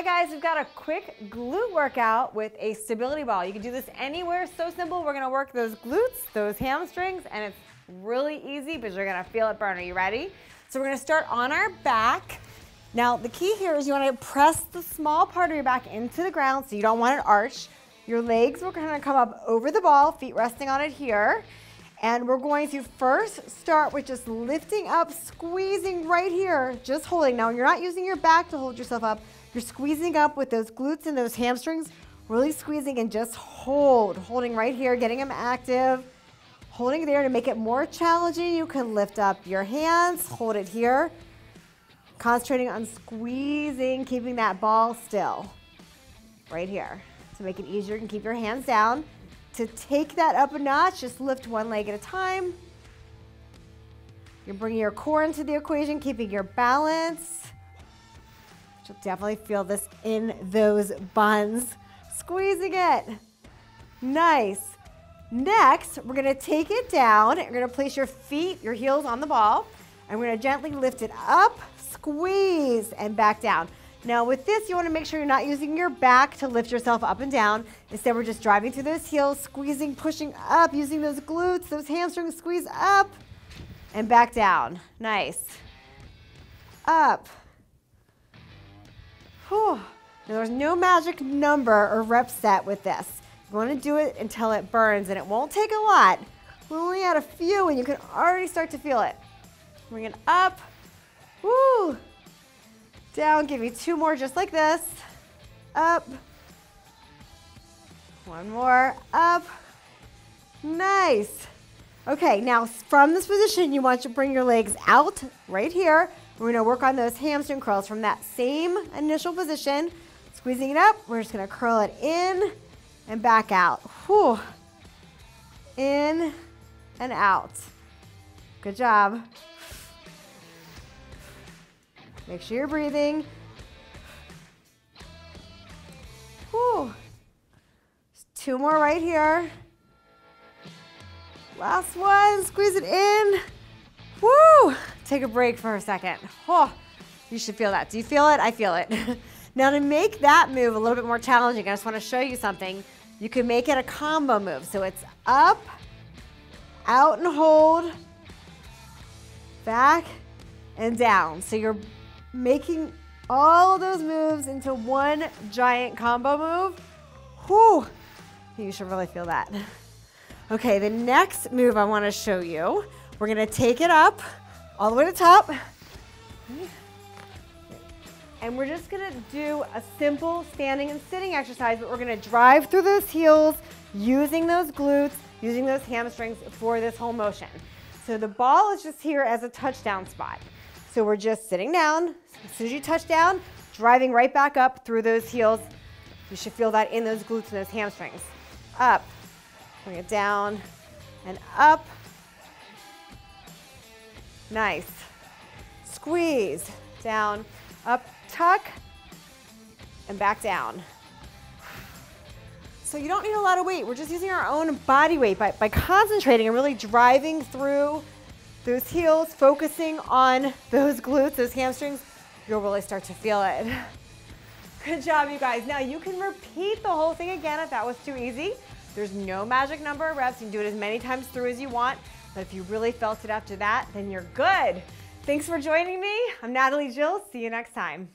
Hi guys, we've got a quick glute workout with a stability ball. You can do this anywhere, so simple. We're gonna work those glutes, those hamstrings, and it's really easy, but you're gonna feel it burn. Are you ready? So we're gonna start on our back. Now the key here is you wanna press the small part of your back into the ground so you don't want an arch. Your legs are gonna come up over the ball, feet resting on it here. And we're going to first start with just lifting up, squeezing right here, just holding. Now you're not using your back to hold yourself up, you're squeezing up with those glutes and those hamstrings, really squeezing and just hold. Holding right here, getting them active. Holding there to make it more challenging, you can lift up your hands, hold it here. Concentrating on squeezing, keeping that ball still. Right here. To make it easier, you can keep your hands down. To take that up a notch, just lift one leg at a time. You're bringing your core into the equation, keeping your balance. Definitely feel this in those buns. Squeezing it. Nice. Next, we're gonna take it down. You're gonna place your feet, your heels on the ball, and we're gonna gently lift it up, squeeze, and back down. Now with this, you wanna make sure you're not using your back to lift yourself up and down. Instead, we're just driving through those heels, squeezing, pushing up, using those glutes, those hamstrings, squeeze up, and back down. Nice. Up, Whew. Now, there's no magic number or rep set with this. You want to do it until it burns, and it won't take a lot. We only add a few, and you can already start to feel it. Bring it up. Woo! Down. Give me two more just like this. Up. One more. Up. Nice. Okay, now from this position, you want to bring your legs out right here we're gonna work on those hamstring curls from that same initial position. Squeezing it up, we're just gonna curl it in and back out. Whew. In and out. Good job. Make sure you're breathing. Whew. Two more right here. Last one, squeeze it in. Woo! Take a break for a second. Oh, you should feel that. Do you feel it? I feel it. now to make that move a little bit more challenging, I just want to show you something. You can make it a combo move. So it's up, out and hold, back and down. So you're making all of those moves into one giant combo move. Whew, you should really feel that. Okay, the next move I wanna show you, we're gonna take it up, all the way to the top. And we're just gonna do a simple standing and sitting exercise, but we're gonna drive through those heels using those glutes, using those hamstrings for this whole motion. So the ball is just here as a touchdown spot. So we're just sitting down. As soon as you touch down, driving right back up through those heels. You should feel that in those glutes and those hamstrings. Up, bring it down, and up, Nice. Squeeze, down, up, tuck, and back down. So you don't need a lot of weight. We're just using our own body weight by, by concentrating and really driving through those heels, focusing on those glutes, those hamstrings, you'll really start to feel it. Good job, you guys. Now you can repeat the whole thing again if that was too easy. There's no magic number of reps. You can do it as many times through as you want. But if you really felt it after that, then you're good. Thanks for joining me. I'm Natalie Jill. See you next time.